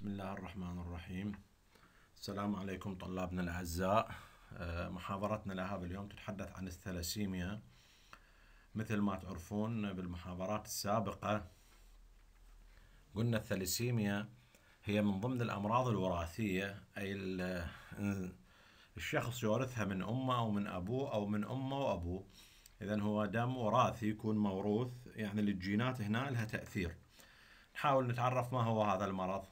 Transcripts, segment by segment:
بسم الله الرحمن الرحيم. السلام عليكم طلابنا الأعزاء. آه، محاضرتنا لهذا اليوم تتحدث عن الثلاسيميا. مثل ما تعرفون بالمحاضرات السابقة قلنا الثلاسيميا هي من ضمن الأمراض الوراثية أي الشخص يورثها من أمه أو من أبوه أو من أمه وأبوه. إذا هو دم وراثي يكون موروث يعني للجينات هنا لها تأثير. نحاول نتعرف ما هو هذا المرض.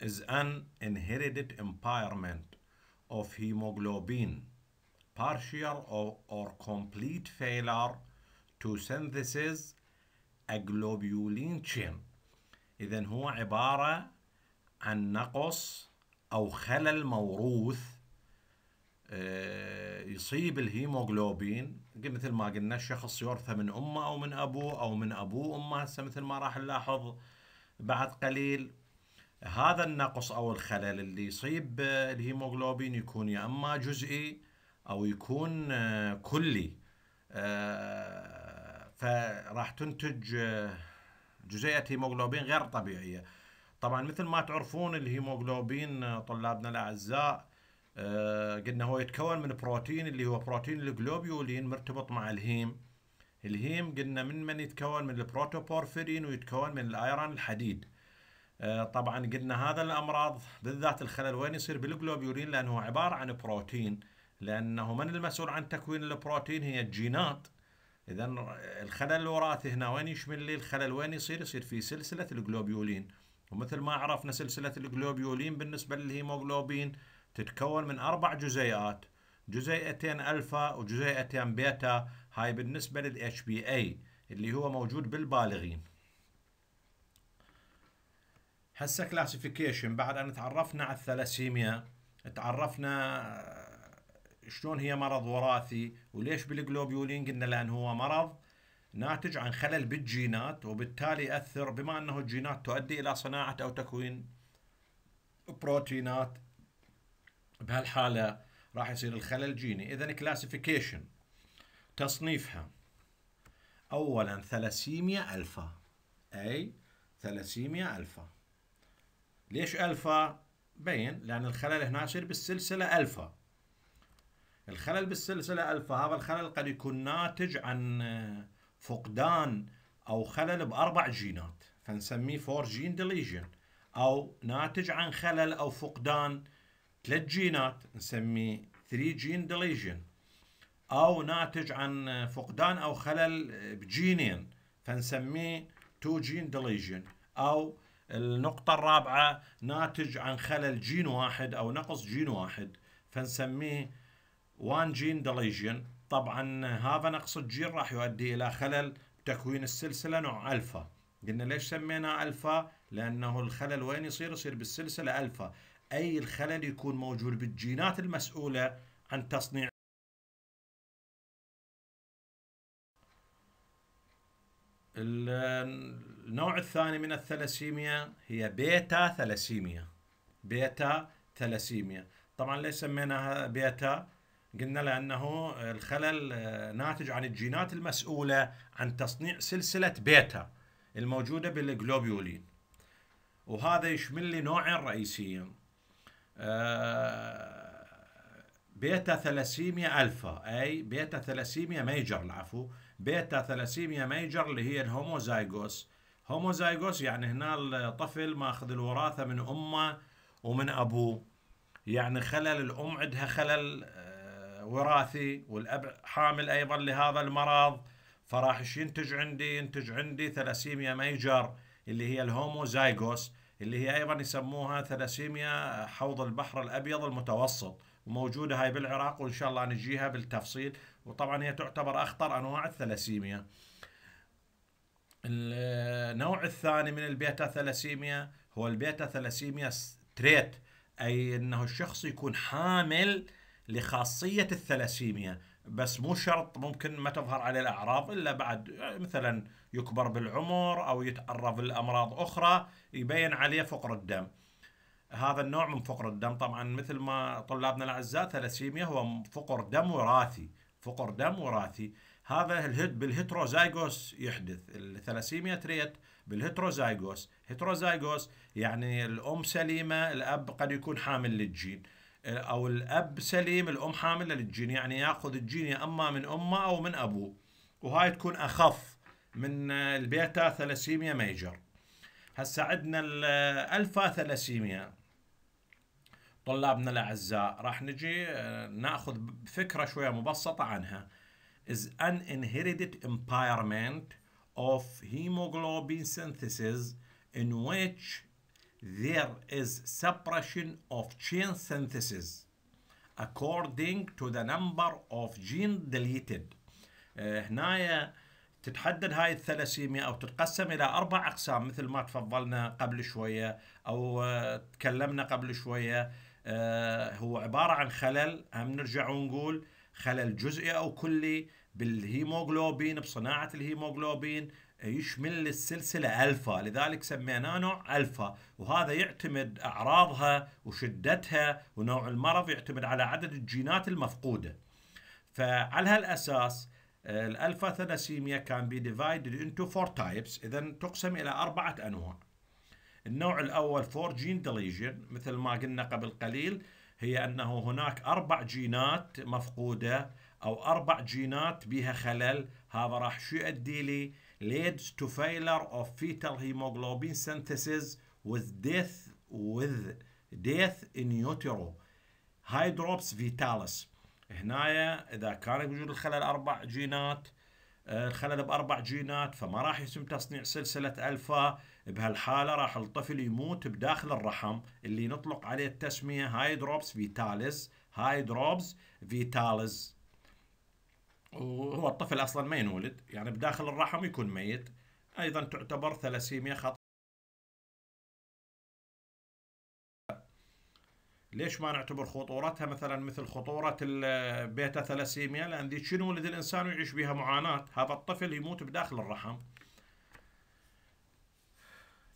Is an inherited impairment of hemoglobin, partial or, or complete failure to synthesis a globulin chain. إذا هو عبارة عن نقص أو خلل موروث يصيب الهيموغلوبين مثل ما قلنا الشخص يورثه من أمه أو من أبوه أو من أبوه امه هسه مثل ما راح نلاحظ بعد قليل هذا النقص أو الخلل اللي يصيب الهيموغلوبين يكون يا أما جزئي أو يكون آه، كلي. آه، فراح تنتج آه، جزيئة هيموغلوبين غير طبيعية. طبعا مثل ما تعرفون الهيموغلوبين طلابنا الأعزاء قلنا هو يتكون من بروتين اللي هو بروتين الجلوبيولين مرتبط مع الهيم. الهيم قلنا من من يتكون من ال protoporphyrin ويتكون من ال iron الحديد. آه، طبعا قلنا هذا الأمراض بالذات الخلل وين يصير؟ بالجلوبيولين لأنه عبارة عن بروتين لأنه من المسؤول عن تكوين البروتين؟ هي الجينات. اذا الخلل الوراثي هنا وين يشمل لي الخلل؟ وين يصير؟ يصير في سلسلة الجلوبيولين. ومثل ما عرفنا سلسلة الجلوبيولين بالنسبة للهيموغلوبين تتكون من أربع جزيئات. جزيئتين ألفا وجزيئتين بيتا هاي بالنسبة للاتش بي اي اللي هو موجود بالبالغين. هسه classification بعد أن تعرفنا على الثلاسيميا تعرفنا آه، شلون هي مرض وراثي وليش بالجلوبيولين قلنا لأن هو مرض ناتج عن خلل بالجينات وبالتالي يأثر بما أنه الجينات تؤدي إلى صناعة أو تكوين بروتينات. بهالحالة راح يصير الخلل جيني اذا classification تصنيفها. اولا ثلاسيميا ألفا. أي؟ ثلاسيميا ألفا. ليش ألفا؟ بين لأن الخلل هنا يصير بالسلسلة ألفا الخلل بالسلسلة ألفا هذا الخلل قد يكون ناتج عن آه، فقدان أو خلل بأربع جينات فنسميه four gene deletion أو ناتج عن خلل أو فقدان ثلاث جينات نسميه 3 gene deletion أو ناتج عن آه، فقدان أو خلل آه، بجينين فنسميه 2 gene deletion أو النقطة الرابعة ناتج عن خلل جين واحد أو نقص جين واحد فنسميه one gene deletion طبعا هذا نقص الجين راح يؤدي إلى خلل تكوين السلسلة نوع ألفا. قلنا ليش سميناه ألفا؟ لأنه الخلل وين يصير؟ يصير بالسلسلة ألفا. أي الخلل يكون موجود بالجينات المسؤولة عن تصنيع النوع الثاني من الثلاسيميا هي بيتا ثلاسيميا. بيتا ثلاسيميا. طبعا ليش سميناها بيتا. قلنا لأنه الخلل آه، ناتج عن الجينات المسؤولة عن تصنيع سلسلة بيتا الموجودة بالجلوبيولين. وهذا يشمل لي نوعين رئيسيين آه، بيتا ثلاسيميا ألفا أي بيتا ثلاسيميا major العفو. بيتا ثلاسيميا major اللي هي ال homozygous homozygous يعني هنا الطفل ماخذ الوراثة من أمه ومن أبوه. يعني خلل الأم عندها خلل آه، وراثي والأب حامل أيضا لهذا المرض. فراح ينتج عندي؟ ينتج عندي ثلاسيميا major اللي هي ال homozygous اللي هي أيضا يسموها ثلاسيميا حوض البحر الأبيض المتوسط. وموجودة هاي بالعراق وإن شاء الله نجيها بالتفصيل. وطبعا هي تعتبر أخطر أنواع الثلاسيميا. النوع الثاني من البيتا ثلاسيميا هو البيتا ثلاسيميا trait أي أنه الشخص يكون حامل لخاصية الثلاسيميا. بس مو شرط ممكن ما تظهر عليه الأعراض إلا بعد مثلا يكبر بالعمر أو يتعرض لأمراض أخرى يبين عليه فقر الدم. هذا النوع من فقر الدم. طبعا مثل ما طلابنا الأعزاء ثلاسيميا هو فقر دم وراثي. فقر دم وراثي. هذا الهد بال heterozygous يحدث. ثلاسيميا trait بال heterozygous. heterozygous يعني الأم سليمة الأب قد يكون حامل للجين. أو الأب سليم الأم حامله للجين. يعني يأخذ الجين يا أما من أمه أو من أبوه. وهاي تكون أخف من البيتا ثلاسيميا major. هسه عندنا الالفا ثلاسيميا. طلابنا الأعزاء راح نجي آه، نأخذ فكرة شوية مبسطة عنها. Is an inherited impairment of hemoglobin synthesis in which there is suppression of chain synthesis according to the number of gene deleted هنا تتحدد هاي الثلاسيميا أو تتقسم إلى أربع اقسام مثل ما تفضلنا قبل شوية أو تكلمنا قبل شوية هو عباره عن خلل هم نرجع ونقول خلل جزئي أو كلي بالهيموغلوبين بصناعة الهيموغلوبين يشمل السلسلة ألفا. لذلك سميناه نوع ألفا وهذا يعتمد أعراضها وشدتها ونوع المرض يعتمد على عدد الجينات المفقودة. فعلى هالأساس الألفا ثلاسيميا can be divided into four types إذا تقسم إلى أربعة أنواع. النوع الأول four gene deletion مثل ما قلنا قبل قليل هي أنه هناك أربع جينات مفقودة أو أربع جينات بها خلل. هذا راح شو يؤدي لي؟ leads to failure of fetal hemoglobin synthesis with death with death in utero. Hydrops fetalis. هنايا إذا كان بوجود الخلل أربع جينات الخلل بأربع جينات فما راح يتم تصنيع سلسلة ألفا. بهالحالة راح الطفل يموت بداخل الرحم اللي نطلق عليه التسمية hydrops fetalis. hydrops fetalis. وهو الطفل أصلا ما ينولد يعني بداخل الرحم يكون ميت. أيضا تعتبر ثلاسيميا خطرة ليش ما نعتبر خطورتها؟ مثلا مثل خطورة البيتا ثلاسيميا لأن دي شنو ولد الإنسان ويعيش بها معاناة؟ هذا الطفل يموت بداخل الرحم.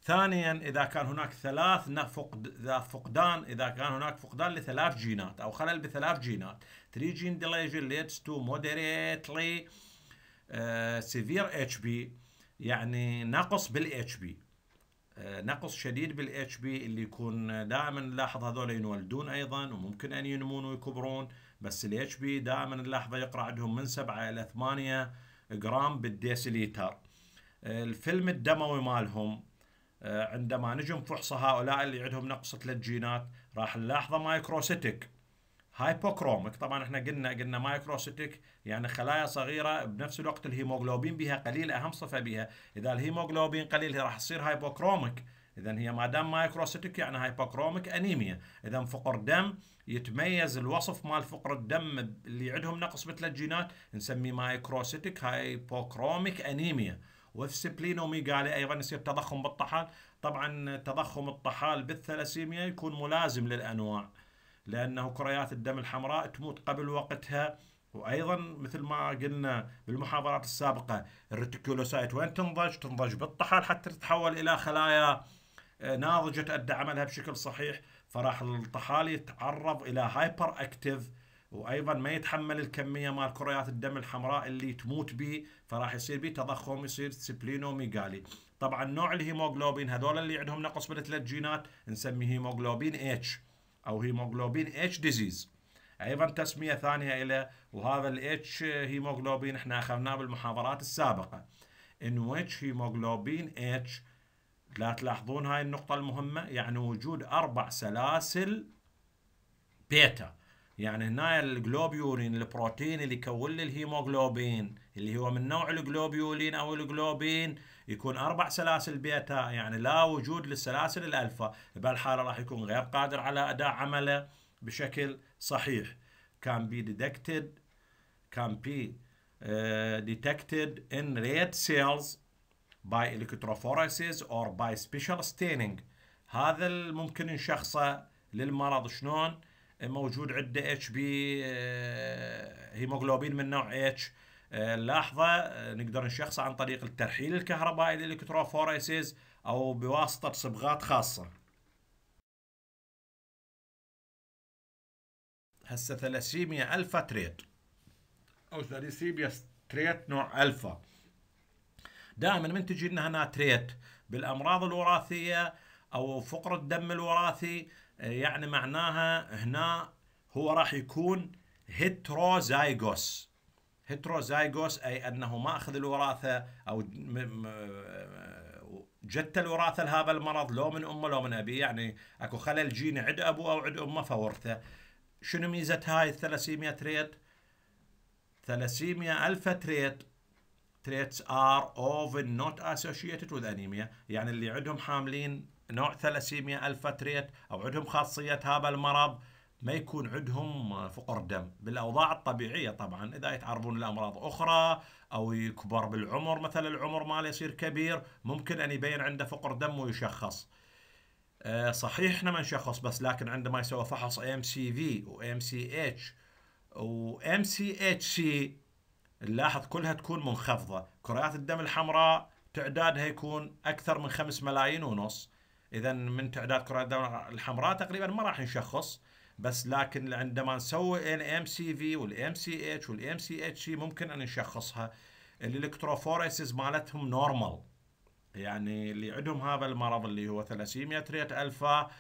ثانيا إذا كان هناك ثلاث فقد فقدان إذا كان هناك فقدان لثلاث جينات أو خلل بثلاث جينات. 3 gene deletion leads to moderately uh, severe Hb يعني نقص بالاتش بي نقص شديد بالاتش بي اللي يكون دائما نلاحظ هذول ينولدون أيضا وممكن أن ينمون ويكبرون بس الاتش بي دائما نلاحظه يقرأ عندهم من 7 إلى 8 جرام بالديسيليتر. الفيلم الدموي مالهم عندما نجي نفحص هؤلاء اللي عندهم نقص ثلاث جينات راح نلاحظه microcytic hypochromic طبعا إحنا قلنا قلنا microcytic يعني خلايا صغيرة بنفس الوقت الهيموغلوبين بها قليل أهم صفة بها إذا الهيموغلوبين قليل راح تصير hypochromic اذا هي ما دام microcytic يعني hypochromic anemia اذا فقر دم يتميز الوصف مال فقر الدم اللي عندهم نقص بثلاث جينات نسميه microcytic hypochromic anemia وال splenomegaly أيضا يصير تضخم بالطحال. طبعا تضخم الطحال بالثلاسيميا يكون ملازم للأنواع لأنه كريات الدم الحمراء تموت قبل وقتها. وأيضا مثل ما قلنا بالمحاضرات السابقة ال reticulocyte وين تنضج؟ تنضج بالطحال حتى تتحول إلى خلايا آه، ناضجة تؤدي عملها بشكل صحيح. فراح الطحال يتعرض إلى hyperactive وأيضا ما يتحمل الكمية مال كريات الدم الحمراء اللي تموت به فراح يصير به تضخم يصير splenomegaly طبعا نوع الهيموغلوبين هذول اللي عندهم نقص بالثلاث جينات نسميه هيموغلوبين H أو hemoglobin H disease أيضا تسمية ثانية له وهذا ال H hemoglobin إحنا أخذناه بالمحاضرات السابقة. in which hemoglobin H لا تلاحظون هاي النقطة المهمة يعني وجود أربع سلاسل بيتا. يعني هنا الجلوبيولين البروتين اللي يكون لي الهيموغلوبين اللي هو من نوع الجلوبيولين أو الجلوبين يكون أربع سلاسل بيتا يعني لا وجود للسلاسل الألفا بهالحالة راح يكون غير قادر على أداء عمله بشكل صحيح. can be detected can be uh, detected in red cells by or by special staining. هذا ممكن نشخصه للمرض شلون؟ موجود عنده اتش بي هيموغلوبين من نوع H لاحظة آه، نقدر نشخصه عن طريق الترحيل الكهربائي لل electrophoresis أو بواسطة صبغات خاصة. هسه ثلاسيميا الفا trait أو ثلاسيميا trait نوع ألفا. دائما من تجي لنا هنا trait بالأمراض الوراثية أو فقر الدم الوراثي يعني معناها هنا هو راح يكون heterozygous heterozygous أي أنه ما أخذ الوراثة أو جت الوراثة لهذا المرض لو من أمه لو من ابيه يعني أكو خلل جيني عند أبوه أو عند أمه فورثة. شنو ميزة هاي؟ الثلاسيميا trait ثلاسيميا الفا trait traits are often not associated with anemia. يعني اللي عندهم حاملين نوع ثلاسيميا الفا trait أو عندهم خاصية هذا المرض ما يكون عندهم فقر دم. بالأوضاع الطبيعية طبعا إذا يتعرضون لأمراض أخرى أو يكبر بالعمر مثلا العمر ماله يصير كبير ممكن أن يبين عنده فقر دم ويشخص. آه، صحيح إحنا ما نشخص بس لكن عندما يسوى فحص ام سي في وام سي اتش وام سي اتش سي نلاحظ كلها تكون منخفضة. كريات الدم الحمراء تعدادها يكون أكثر من 5 ملايين ونص. اذا من تعداد كريات الدم الحمراء تقريبا ما راح نشخص بس لكن عندما نسوي ال MCV وال MCH وال MCH ممكن أن نشخصها. ال electrophoresis مالتهم normal يعني اللي عندهم هذا المرض اللي هو ثلاسيميا trait ألفا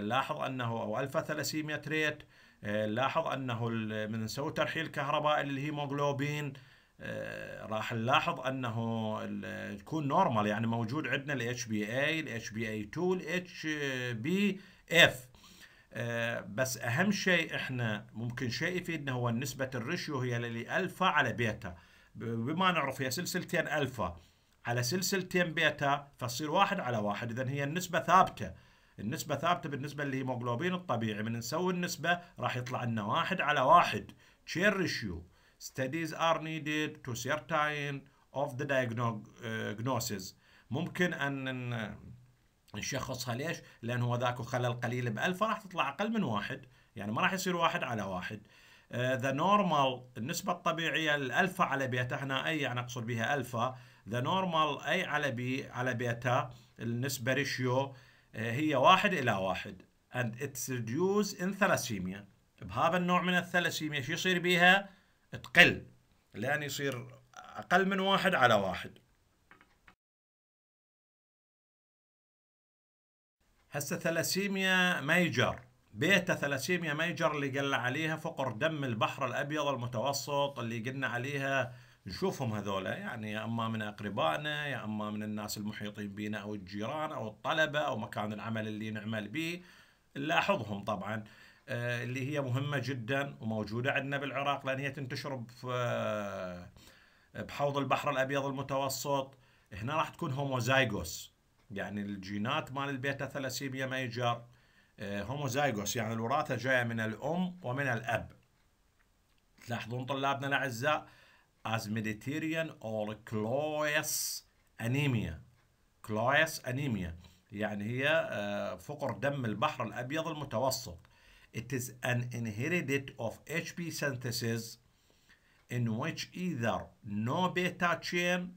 لاحظ انه أو الفا ثلاسيميا trait آه، لاحظ أنه من نسوي ترحيل كهربائي للهيموغلوبين آه، راح نلاحظ أنه تكون normal يعني موجود عندنا الاتش بي اي الاتش بي اي 2 الاتش b F بس أهم شيء إحنا ممكن شيء يفيدنا هو نسبة ال ratio هي اللي الفا على بيتا. بما نعرف هي سلسلتين ألفا. على سلسلتين بيتا فتصير واحد على واحد اذا هي النسبة ثابتة. النسبة ثابتة بالنسبة للهيموغلوبين الطبيعي. من نسوي النسبة راح يطلع لنا واحد على واحد. تشير ريشيو studies are needed to certain of the diagnosis ممكن أن نشخصها ليش؟ لأن هو ذاك خلل قليل بألفا راح تطلع أقل من واحد. يعني ما راح يصير واحد على واحد. the uh, normal النسبة الطبيعية الألفا على بيتا هنا أي يعني أقصد بها ألفا the normal A على B على بيتا النسبة ratio هي واحد إلى واحد. And it's reduced in thalassemia. بهذا النوع من الثلاسيميا شو يصير بيها؟ تقل. لأن يصير أقل من واحد على واحد. هسه ثلاسيميا major بيتا ثلاسيميا major اللي قلنا عليها فقر دم البحر الأبيض المتوسط اللي قلنا عليها نشوفهم هذولا. يعني يا أما من أقربائنا يا أما من الناس المحيطين بنا أو الجيران أو الطلبة أو مكان العمل اللي نعمل به نلاحظهم طبعا. آه، اللي هي مهمة جدا وموجودة عندنا بالعراق لأن هي تنتشر آه، بحوض البحر الأبيض المتوسط. هنا راح تكون homozygous يعني الجينات مال البيتا ثلاسيميا major آه، homozygous يعني الوراثة جاية من الأم ومن الأب. تلاحظون طلابنا الأعزاء as Mediterranean or Cooley's anemia Cooley's anemia يعني هي فقر دم البحر الأبيض المتوسط It is an inherited defect of Hb synthesis in which either no beta chain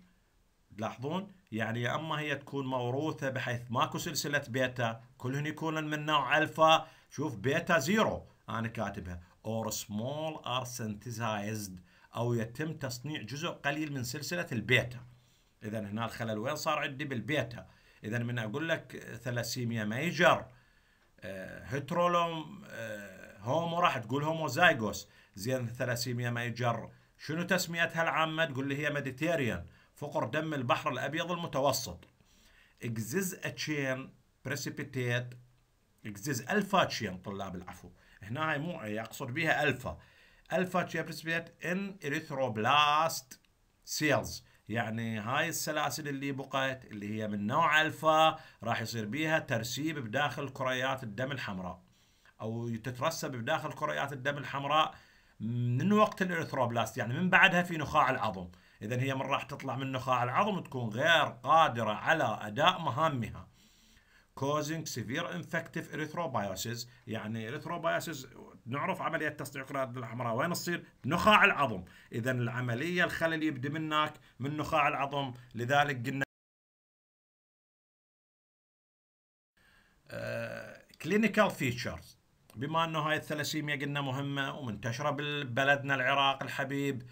تلاحظون يعني يا اما هي تكون موروثه بحيث ماكو سلسله بيتا كلهن يكونن من نوع الفا شوف beta zero أنا كاتبها or small are synthesized أو يتم تصنيع جزء قليل من سلسلة البيتا. اذا هنا الخلل وين صار عندي بالبيتا؟ اذا من أقول لك ثلاسيميا major hetero لو homo راح تقول homozygous زين ثلاسيميا major شنو تسميتها العامة؟ تقول لي هي Mediterranean فقر دم البحر الأبيض المتوسط. excess chain precipitate excess alpha chain طلاب العفو. هنا هاي مو أقصد بها ألفا. alpha chain precipitate in erythroblast cells يعني هاي السلاسل اللي بقت اللي هي من نوع الفا راح يصير بيها ترسيب بداخل كريات الدم الحمراء. أو تترسب بداخل كريات الدم الحمراء من وقت ال erythroblast يعني من بعدها في نخاع العظم. اذا هي من راح تطلع من نخاع العظم تكون غير قادرة على أداء مهامها. Causing severe ineffective erythropoiesis يعني erythropoiesis نعرف عملية تصنيع كرات الحمراء. وين تصير؟ بنخاع العظم. إذا العملية الخلل يبدي منك من نخاع العظم. لذلك قلنا clinical uh, features بما إنه هاي الثلاسيميا قلنا مهمة ومنتشرة ببلدنا العراق الحبيب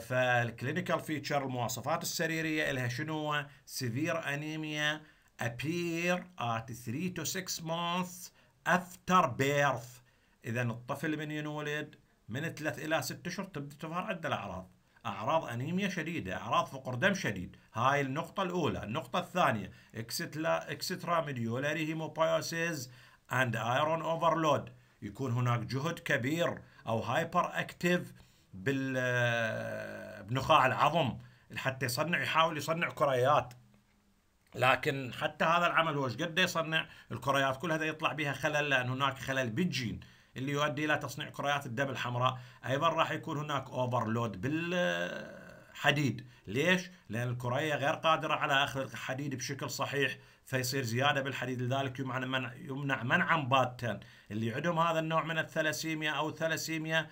فال clinical feature المواصفات السريرية لها شنو؟ severe anemia appear at 3 to 6 months after birth. اذا الطفل من ينولد من 3 إلى 6 أشهر تبدا تظهر عنده الأعراض. أعراض أنيميا شديدة أعراض فقر دم شديد. هاي النقطة الأولى. النقطة الثانية extra extramedullary hemopoiesis and iron overload يكون هناك جهد كبير أو hyperactive بال بنخاع العظم. حتى يصنع يحاول يصنع كريات. لكن حتى هذا العمل هو قد يصنع الكريات كلها يطلع بها خلل لأن هناك خلل بالجين اللي يؤدي إلى تصنيع كريات الدم الحمراء. أيضا راح يكون هناك overload بالحديد. ليش؟ لأن الكرية غير قادرة على أخذ الحديد بشكل صحيح فيصير زيادة بالحديد لذلك يمنع يمنع منعا باتا. اللي عندهم هذا النوع من الثلاسيميا أو الثلاسيميا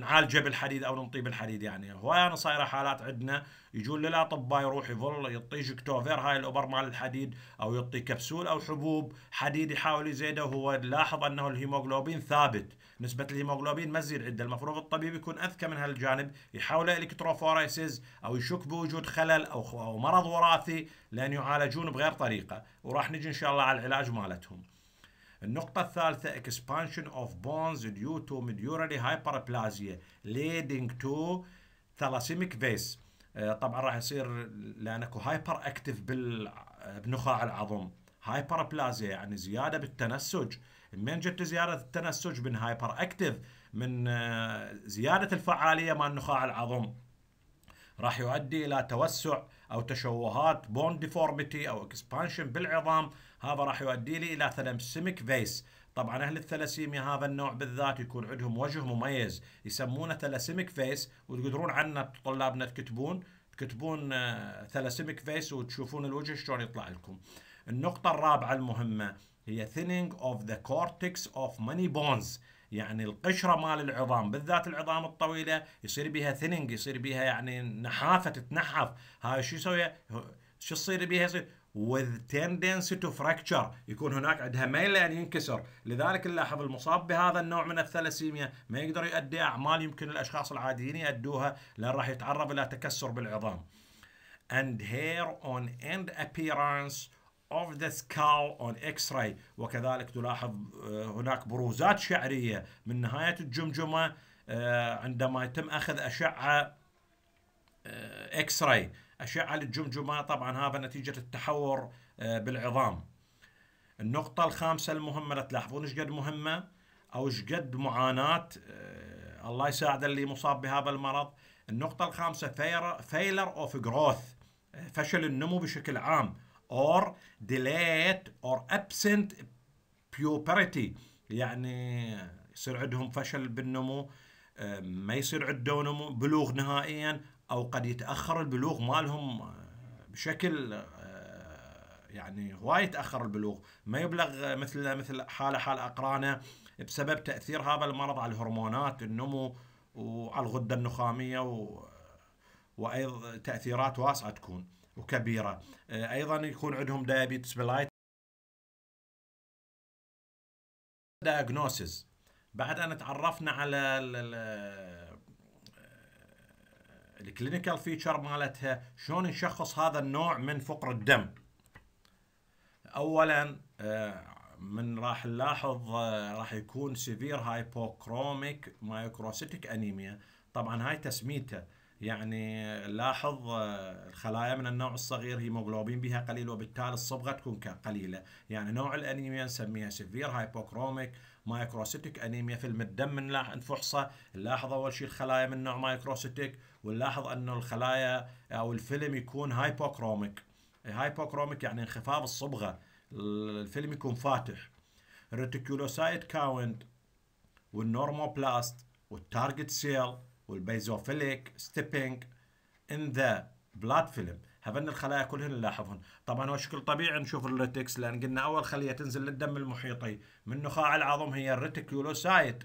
نعالجه بالحديد أو ننطيه بالحديد يعني. هواي أنا صايرة حالات عندنا يجون للاطباء يروح يظل يعطيه جكتوفير هاي الابر مال الحديد أو يعطي كبسول أو حبوب حديد يحاول يزيده. وهو لاحظ أنه الهيموغلوبين ثابت نسبة الهيموغلوبين ما تزيد عنده. المفروض الطبيب يكون أذكى من هالجانب يحاول الكتروفوريسز أو يشك بوجود خلل أو مرض وراثي لأن يعالجون بغير طريقة. وراح نجي إن شاء الله على العلاج مالتهم. النقطة الثالثة expansion of bones due to medullary hyperplasia leading to thalassaemic vase. آه، طبعا راح يصير لان اكو hyperactive بنخاع العظم. plasia يعني زيادة بالتنسج. من جت زيادة التنسج؟ من hyperactive من آه، زيادة الفعالية مال نخاع العظم. راح يؤدي إلى توسع أو تشوهات bone deformity أو expansion بالعظام. هذا راح يؤدي لي إلى thalassemic face. طبعا أهل الثلاسيميا هذا النوع بالذات يكون عندهم وجه مميز. يسمونه thalassemic face وتقدرون عنه طلابنا تكتبون تكتبون thalassemic face وتشوفون الوجه شلون يطلع لكم. النقطة الرابعة المهمة هي thinning of the cortex of many bones. يعني القشرة مال العظام بالذات العظام الطويلة يصير بها thinning يصير بها يعني نحافة تتنحف. هاي شو يسوي؟ شو يصير بها يصير with tendency to fracture. يكون هناك عندها ميل لأن ينكسر. لذلك نلاحظ المصاب بهذا النوع من الثلاسيميا. ما يقدر يؤدي أعمال يمكن الأشخاص العاديين يأدوها لأن راح يتعرض إلى تكسر بالعظام. And hair on end appearance of the skull on x-ray. وكذلك تلاحظ آه، هناك بروزات شعرية. من نهاية الجمجمة آه، عندما يتم أشعة إكس آه، راي أشعة للجمجمة طبعا هذا نتيجة التحور بالعظام. النقطة الخامسة المهمة لا تلاحظون إيش قد مهمة أو إيش قد معاناة الله يساعد اللي مصاب بهذا المرض. النقطة الخامسة failure of growth فشل النمو بشكل عام or delayed or absent puberty. يعني يصير عندهم فشل بالنمو ما يصير عندهم نمو بلوغ نهائيا. أو قد يتأخر البلوغ مالهم بشكل يعني هواي يتأخر البلوغ. ما يبلغ مثل مثل حالة حال أقرانه بسبب تأثير هذا المرض على الهرمونات النمو وعلى الغده النخامية و... وأيضا تأثيرات واسعة تكون وكبيرة. آه، أيضا يكون عندهم diabetes mellitus diagnosis بعد أن تعرفنا على ال clinical feature مالتها شلون نشخص هذا النوع من فقر الدم. اولا آه، من راح نلاحظ آه، راح يكون severe hypochromic microcytic anemia طبعا هاي تسميته. يعني لاحظ آه، الخلايا من النوع الصغير هيموغلوبين بها قليل وبالتالي الصبغة تكون قليلة. يعني نوع الأنيميا نسميها severe hypochromic microcytic anemia فيلم الدم من نفحصه نلاحظ أول شيء الخلايا من نوع microcytic ونلاحظ انه الخلايا أو الفيلم يكون hypochromic. hypochromic يعني انخفاض الصبغة. الفيلم يكون فاتح. الريتيكولوسايت كاونت والنورموبلاست والتارجت سيل والبيزوفيليك ستيبينج. إن ذا بلاد فيلم. هذن الخلايا كلهن نلاحظهن طبعا هو شكل طبيعي نشوف ال retics لأن قلنا أول خلية تنزل للدم المحيطي. من نخاع العظم هي ال reticulocyte.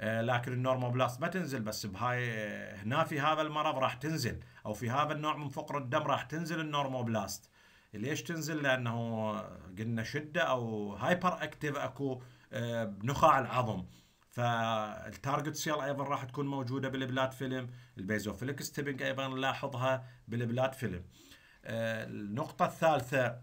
آه لكن ال normoblast ما تنزل بس بهاي آه، هنا في هذا المرض راح تنزل. أو في هذا النوع من فقر الدم راح تنزل ال normoblast. ليش تنزل؟ لأنه قلنا شدة أو hyperactive أكو آه بنخاع العظم. فال target cell أيضا راح تكون موجودة بال blood film ال basophilic stippling أيضا نلاحظها بال blood film. آه، النقطة الثالثة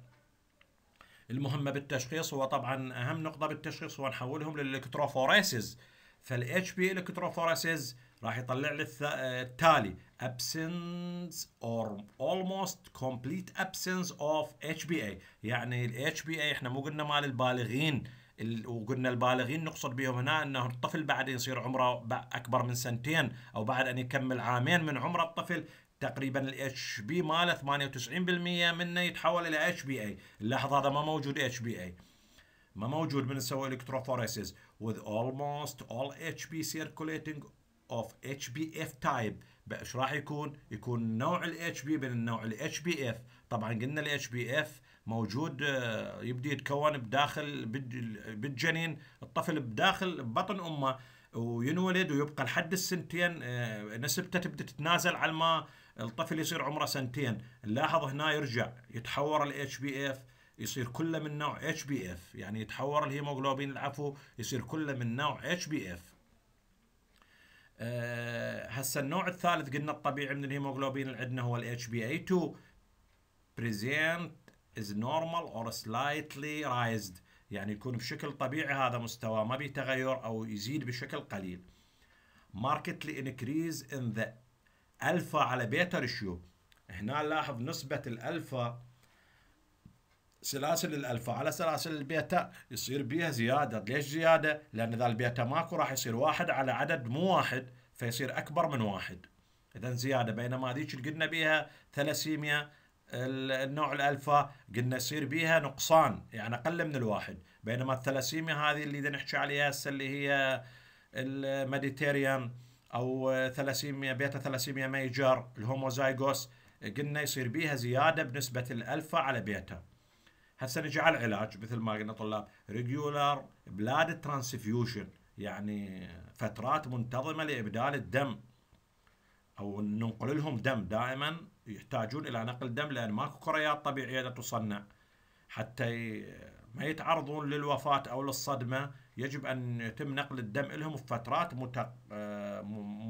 المهمة بالتشخيص هو طبعا أهم نقطة بالتشخيص هو نحولهم لل electrophoresis فال Hb electrophoresis راح يطلع لي التالي absence or almost complete absence of HbA يعني ال HbA إحنا مو قلنا مال البالغين. وقلنا البالغين نقصد بهم هنا إنه الطفل بعد يصير عمره أكبر من سنتين أو بعد أن يكمل عامين من عمر الطفل تقريبا الاتش بي ماله 98% منه يتحول إلى اتش بي اي نلاحظ هذا ما موجود اتش بي اي ما موجود من نسوي electrophoresis with almost all HB circulating of HbF type. إيش راح يكون؟ يكون نوع ال HB بين النوع ال HbF طبعا قلنا ال HbF موجود آه، يبدي يتكون بداخل بالجنين الطفل بداخل بطن أمه وينولد ويبقى لحد السنتين آه، نسبته تبدأ تتنازل على ما الطفل يصير عمره سنتين. نلاحظ هنا يرجع يتحور ال HbF يصير كله من نوع HbF يعني يتحور الهيموغلوبين العفو يصير كله من نوع HbF أه هسه النوع الثالث قلنا الطبيعي من الهيموغلوبين اللي عندنا هو ال HbA2 present is normal or slightly raised. يعني يكون بشكل طبيعي هذا مستوى ما بيتغير أو يزيد بشكل قليل. Markedly increase in the alpha على beta ratio هنا نلاحظ نسبة الألفا سلاسل الألفا على سلاسل البيتا يصير بيها زيادة. ليش زيادة؟ لأن إذا البيتا ماكو راح يصير واحد على عدد مو واحد فيصير أكبر من واحد. اذا زيادة بينما ذيك قلنا بيها ثلاسيميا النوع الألفا قلنا يصير بيها نقصان يعني أقل من الواحد. بينما الثلاسيميا هذه اللي نحكي عليها هسه اللي هي ال Mediterranean أو ثلاسيميا beta thalassemia major ال homozygous قلنا يصير بيها زيادة بنسبة الألفا على بيتا. هسه نجي على العلاج مثل ما قلنا طلاب regular blood transfusion يعني فترات منتظمة لإبدال الدم. أو ننقل لهم دم دائما يحتاجون إلى نقل دم لأن ماكو كريات طبيعية تصنع. حتى ما يتعرضون للوفاة أو للصدمة يجب أن يتم نقل الدم لهم بفترات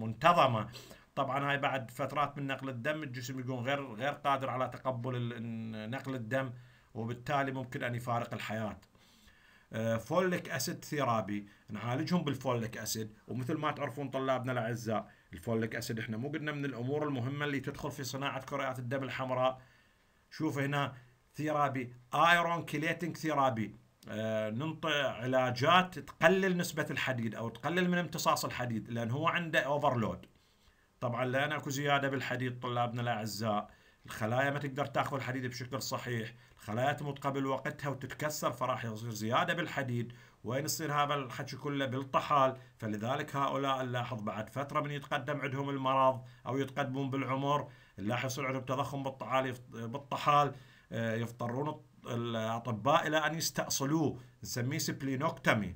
منتظمة. طبعا هاي بعد فترات من نقل الدم الجسم يكون غير غير قادر على تقبل نقل الدم وبالتالي ممكن أن يفارق الحياة. folic acid therapy نعالجهم بال folic acid ومثل ما تعرفون طلابنا الأعزاء ال folic acid. إحنا مو قلنا من الأمور المهمة اللي تدخل في صناعة كريات الدم الحمراء. شوف هنا therapy iron chelating therapy ننطي علاجات تقلل نسبة الحديد أو تقلل من امتصاص الحديد لأن هو عنده overload طبعا لأن اكو زيادة بالحديد طلابنا الأعزاء. الخلايا ما تقدر تاخذ الحديد بشكل صحيح. الخلايا تموت قبل وقتها وتتكسر فراح يصير زيادة بالحديد. وين يصير هذا الحكي كله؟ بالطحال. فلذلك هؤلاء نلاحظ بعد فترة من يتقدم عندهم المرض أو يتقدمون بالعمر نلاحظ يصير عندهم تضخم بالطحال بالطحال آه، يضطرون الأطباء إلى أن يستأصلوه نسميه splenectomy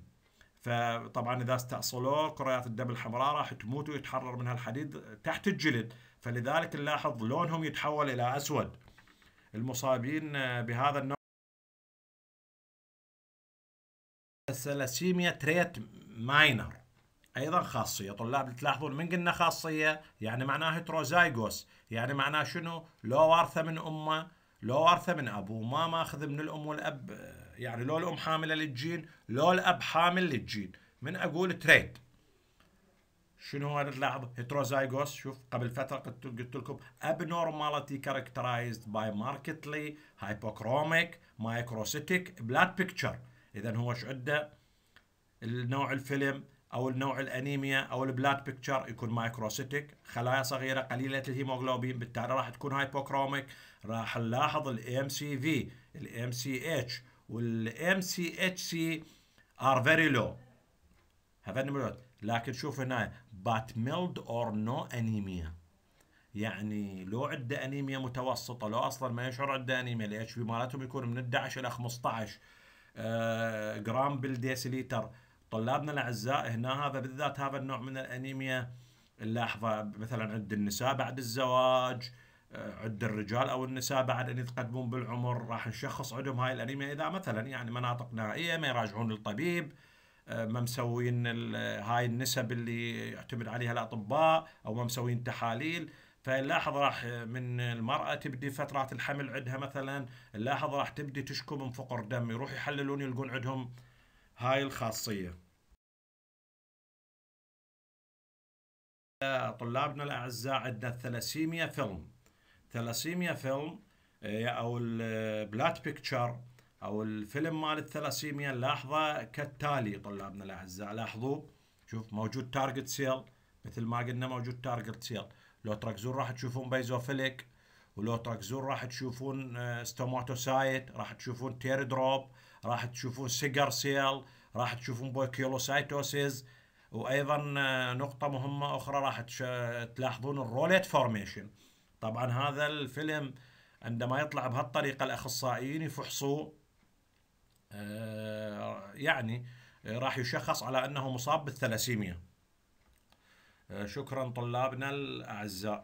فطبعا إذا استأصلوه كريات الدم الحمراء راح تموت ويتحرر منها الحديد تحت الجلد. فلذلك نلاحظ لونهم يتحول إلى أسود. المصابين بهذا النوع ال thalassemia trait minor. أيضا خاصية. طلاب تلاحظون من قلنا خاصية؟ يعني معناه heterozygous يعني معناه شنو؟ لو وارثة من أمه لو وارثة من أبوه. ما ماخذ من الأم والأب يعني لو الأم حاملة للجين لو الأب حامل للجين. من أقول trait شنو هذا تلاحظ؟ heterozygous شوف قبل فترة قلت لكم abnormality characterized by markedly hypochromic microcytic blood picture. إذا هو شو عنده النوع الفيلم أو النوع الأنيميا أو ال blood picture يكون microcytic خلايا صغيرة قليلة الهيموغلوبين بالتالي راح تكون hypochromic راح نلاحظ ال MCV ال MCH وال MCHC are very low لكن شوف هنا but mild or no anemia يعني لو عنده أنيميا متوسطة لو أصلا ما يشعر عنده أنيميا الاتش بي مالتهم يكون من 11 إلى 15 آه، جرام بالديسيليتر طلابنا الأعزاء هنا هذا بالذات هذا النوع من الأنيميا نلاحظه مثلا عند النساء بعد الزواج آه، عند الرجال أو النساء بعد أن يتقدمون بالعمر راح نشخص عندهم هاي الأنيميا. إذا مثلا يعني مناطق نائيه ما يراجعون للطبيب ما مسوين هاي النسب اللي يعتمد عليها الأطباء أو ما مسوين تحاليل. فنلاحظ راح من المرأة تبدي فترات الحمل عندها مثلا نلاحظ راح تبدي تشكو من فقر دم يروح يحللون يلقون عندهم هاي الخاصية. طلابنا الأعزاء عندنا ال thalassemia film. thalassemia film أو ال blood picture أو الفيلم مال الثلاسيميا نلاحظه كالتالي طلابنا الأعزاء لاحظوا شوف موجود target cell مثل ما قلنا موجود target cell. لو تركزون راح تشوفون basophilic ولو تركزون راح تشوفون stomatocyte راح تشوفون tear drop راح تشوفون cigar cell راح تشوفون poikilocytosis وأيضا نقطة مهمة أخرى راح تلاحظون ال rouleaux formation. طبعا هذا الفيلم عندما يطلع بهالطريقة الأخصائيين يفحصوا يعني راح يشخص على أنه مصاب بالثلاسيميا. شكرا طلابنا الأعزاء.